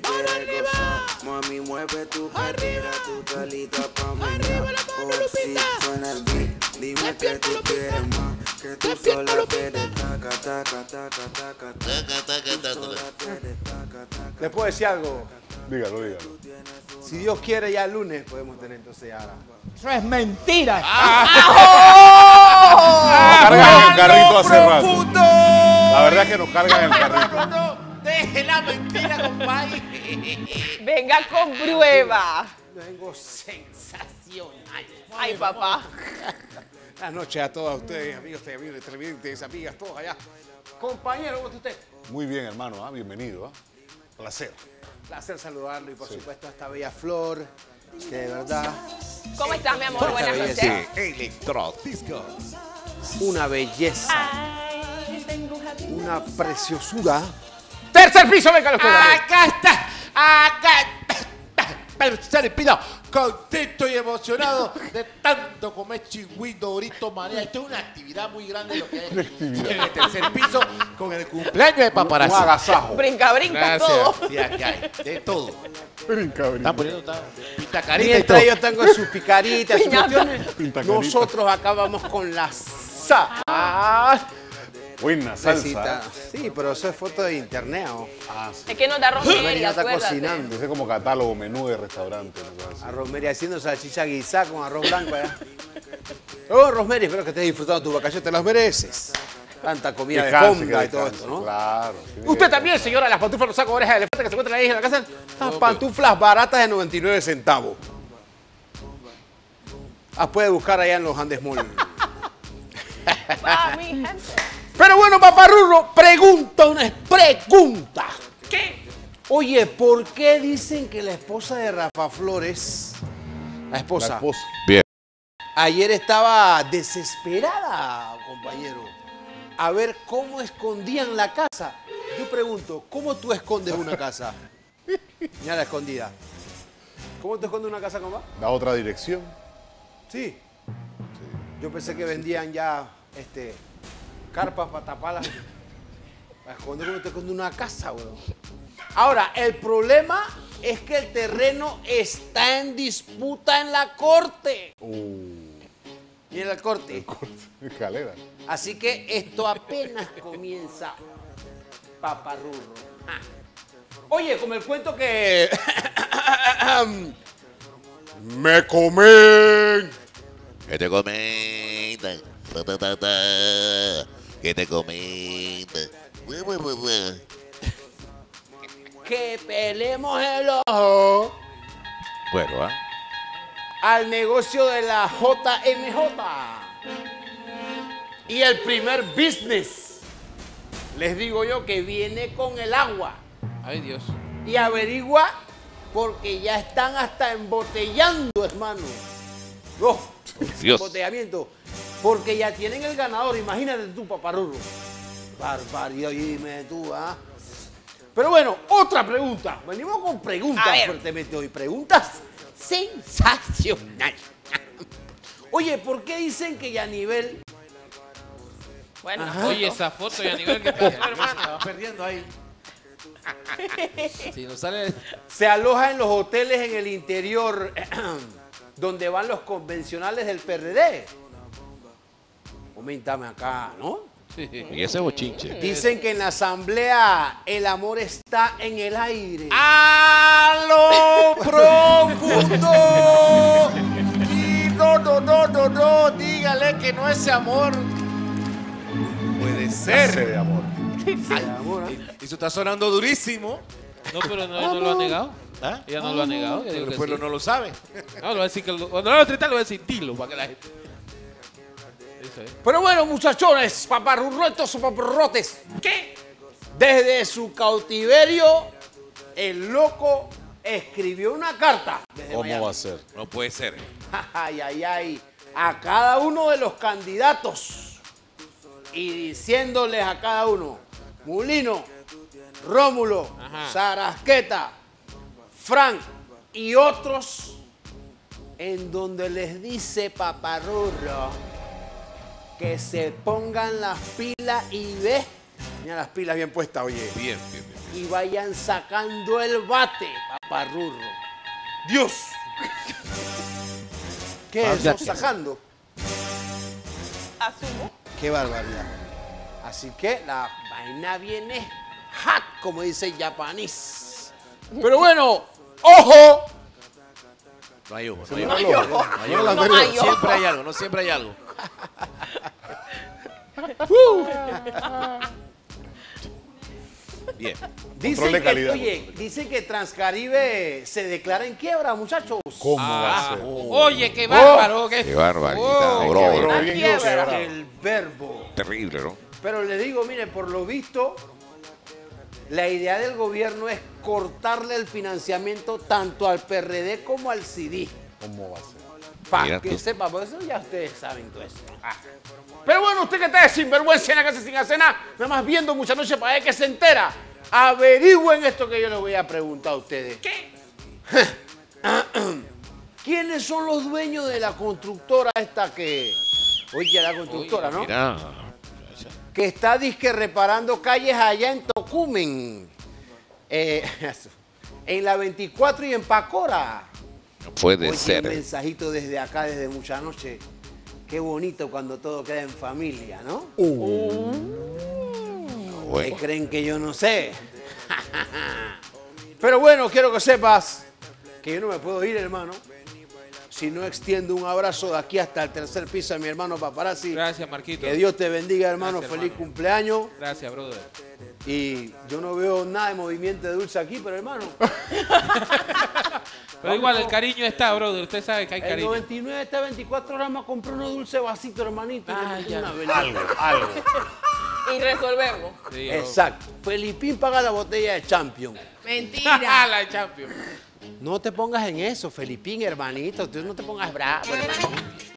que quieres gozar. Mami, mueve tu cadera, tu talita pa' menear. Oh, sí, suena el beat. Dime que tú quieres más. Que tú sola quieres taca, taca, taca, taca, taca. Sola quieres taca, taca. ¿Les puedo decir algo? Dígalo, dígalo. Si Dios quiere, ya el lunes podemos tener entonces ya. Eso es mentira. Nos cargan en el carrito hace rato. La verdad es que nos cargan en el carrito. Deje la mentira, compadre. Venga con prueba. Vengo sensacional. Ay, papá. Buenas noches a todos ustedes, amigos, amigos, televidentes, amigas, todos allá. Compañero, ¿cómo está usted? Muy bien, hermano. ¿ah? Bienvenido. ¿ah? Placer. Placer saludarlo y por supuesto a esta bella flor, que de verdad, ¿Cómo estás, mi amor? Buenas noches. Electro Disco. una belleza, Ay, una preciosura. Tercer piso, venga los. Acá está, acá Pero sale pino, contento y emocionado de tanto comer chingüito, dorito, manera. Esto es una actividad muy grande lo que hay en el tercer piso con el cumpleaños de Un paparazzi. agasajo. Brinca, brinca todo. Gracias. Sí, aquí hay de todo. Brinca, brinca. Están poniendo ta- pinta carita y todo. Yo tengo sus picaritas, sus cuestiones, nosotros acabamos con la sal. Buena salsa. Sí, pero eso es foto de internet. ¿o? Ah, sí. Es que nos da Romería romería, está acuérdate. cocinando. Ese es como catálogo, menú de restaurante. una cosa así. A Rosemary haciendo salchicha guisada con arroz blanco allá. Oh, Rosemary, espero que estés disfrutando tu vacación, te las mereces. Tanta comida de fonda y todo esto, ¿no? Claro. Usted también, señora, las pantuflas los sacos orejas de elefante que se encuentran ahí en la casa. Las pantuflas baratas de 99 centavos. Las puede buscar allá en los Andes Mall. Va, mi gente. Pero bueno, paparrurro, pregunta una pregunta. ¿Qué? Oye, ¿por qué dicen que la esposa de Rafa Flores, la La esposa, esposa. ayer estaba desesperada, compañero, a ver cómo escondían la casa? Yo pregunto, ¿cómo tú escondes una casa? Mira la escondida. ¿Cómo tú escondes una casa, compa? La otra dirección. Sí. Yo pensé que vendían ya este, carpas para taparlas. Para esconder como te esconde una casa, weón. Ahora, el problema es que el terreno está en disputa en la corte. Uh, Y en la corte. escalera. Así que esto apenas comienza, paparrurro. Ah. Oye, como el cuento que... Me comen. Que te comenta. Que te comenta. Que pelemos el ojo Bueno, ¿ah? al negocio de la JMJ. Y el primer business, les digo yo, que viene con el agua. Ay, Dios. Y averigua porque ya están hasta embotellando, hermano. Oh, Dios. Porque ya tienen el ganador. Imagínate tú, paparurro. Barbaridad, dime tú, ¿ah? Pero bueno, otra pregunta. Venimos con preguntas fuertemente hoy. Preguntas sensacionales. Oye, ¿por qué dicen que ya nivel Bueno, Oye, esa foto y a nivel que pasó, hermano. Estaba perdiendo ahí. Si nos sale. se aloja en los hoteles en el interior donde van los convencionales del PRD? Coméntame acá, ¿no? Y ese bochinche. Dicen que en la asamblea el amor está en el aire. ¡A lo profundo! Y no, no, no, no, no, dígale que no es amor. Puede ser. de amor. Amor, ¿ah? Y eso está sonando durísimo. No, pero no, no lo ha negado. ¿Ah? Ella no lo ha negado. Pero el pueblo sí. no lo sabe. No, lo va a decir que. lo- Cuando no lo trita, lo va a decir dilo para que la gente. Eso es. Pero bueno, muchachones, paparrurotos o paparrotes, ¿qué? Desde su cautiverio, el loco escribió una carta. desde ¿Cómo Miami. va a ser? No puede ser. Ay, ay, ay. A cada uno de los candidatos. Y diciéndoles a cada uno, Mulino, Rómulo, Ajá. Sarasqueta, Frank y otros, en donde les dice Paparrurro que se pongan las pilas y ve. Mira las pilas bien puestas, oye. Bien, bien, bien. y vayan sacando el bate, paparrurro. Dios. ¿Qué es eso? Sacando. Asumo. Qué barbaridad. Así que la vaina viene hot, como dice el japonés. Pero bueno, ¡ojo! No hay ojo, no hay. No hay No hay ojo. Siempre hay algo, no siempre hay algo. Bien. Dicen de que, calidad. oye, dicen que Transcaribe se declara en quiebra, muchachos. ¿Cómo va a Ah, ser? oye, qué bárbaro. qué, Qué barbaridad, Oh, bro. Quiebra. grosero. El verbo. Terrible, ¿no? Pero le digo, mire, por lo visto, la idea del gobierno es cortarle el financiamiento tanto al PRD como al CD. ¿Cómo va a ser? Para que tú. sepa, por eso ya ustedes saben todo eso. Ah. Pero bueno, usted que está de sinvergüenza en la casa sin hacer nada, nada más viendo mucha noche para ver que se entera. Averigüen esto que yo les voy a preguntar a ustedes. ¿Qué? ¿Quiénes son los dueños de la constructora esta que... Oye, la constructora, ¿no? Mira. que está disque reparando calles allá en Tocumen. Eh, en la 24 y en Pacora. Puede Oye, un ser. mensajito desde acá, desde mucha noche. Qué bonito cuando todo queda en familia, ¿no? ¿Qué Bueno, creen que yo no sé? Pero bueno, quiero que sepas que yo no me puedo ir, hermano, si no extiendo un abrazo de aquí hasta el tercer piso a mi hermano Paparazzi. Gracias, Marquito. Que Dios te bendiga, hermano. Gracias, Feliz hermano. cumpleaños. Gracias, brother. Y yo no veo nada de movimiento de dulce aquí, pero hermano, Pero igual, el cariño está, brother. Usted sabe que hay el cariño. 99 está 24 horas me compré unos dulce vasito, hermanito. Ah, ya. una. Algo, algo. Y resolvemos. Sí. Exacto. Felipín paga la botella de Champion. Mentira. la Champions. No te pongas en eso, Felipín, hermanito. Tú no te pongas bravo, hermanito.